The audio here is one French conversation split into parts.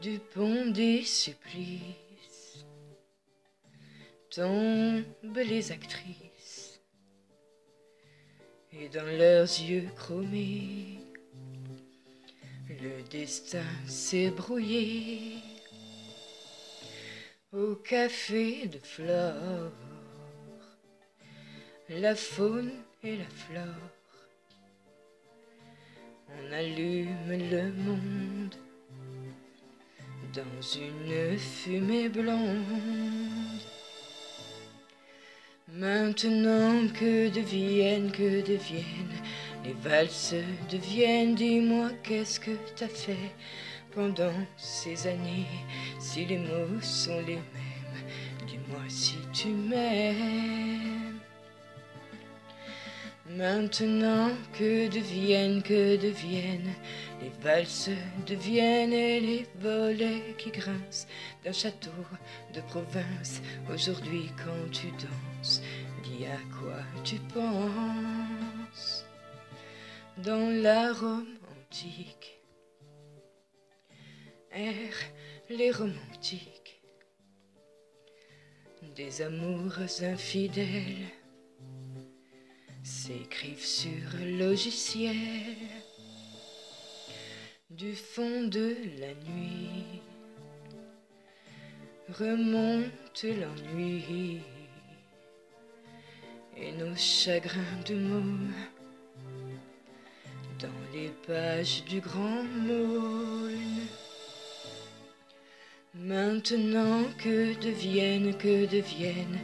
du pont des supplices. Tombent les actrices. Et dans leurs yeux chromés le destin s'est brouillé. Au café de flore la faune et la flore on allume le monde dans une fumée blonde. Maintenant que deviennent, que deviennent les valses deviennent, dis-moi qu'est-ce que t'as fait pendant ces années, si les mots sont les mêmes, dis-moi si tu m'aimes. Maintenant que deviennent, que deviennent les valses deviennent et les volets qui grincent d'un château de province. Aujourd'hui, quand tu danses, dis à quoi tu penses? Dans la Rome antique. Les romantiques, des amours infidèles s'écrivent sur logiciel du fond de la nuit. Remonte l'ennui et nos chagrins de môme dans les pages du grand môle. Maintenant que deviennent, que deviennent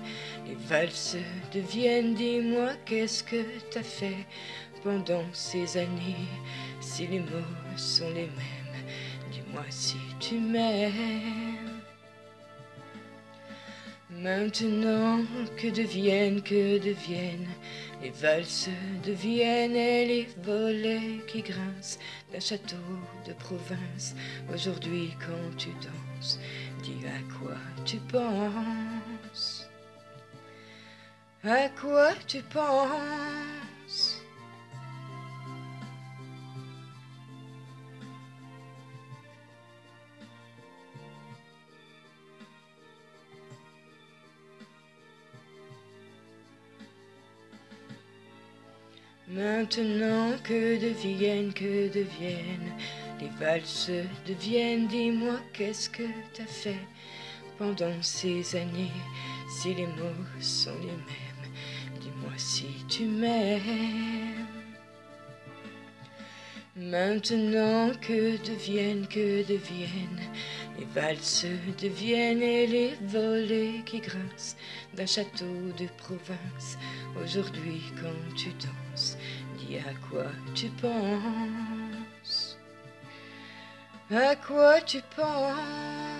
les valses deviennent, dis-moi qu'est-ce que t'as fait pendant ces années? Si les mots sont les mêmes, dis-moi si tu m'aimes. Maintenant que deviennent, que deviennent les valses deviennent et les volets qui grincent d'un château de province. Aujourd'hui, quand tu danses, dis à quoi tu penses? À quoi tu penses? Maintenant que deviennent, que deviennent les valses deviennent, dis-moi qu'est-ce que t'as fait pendant ces années? Si les mots sont les mêmes, dis-moi si tu m'aimes. Maintenant que deviennent, que deviennent les valses deviennent et les volets qui grincent d'un château de province. Aujourd'hui, quand tu danses, à quoi tu penses. À quoi tu penses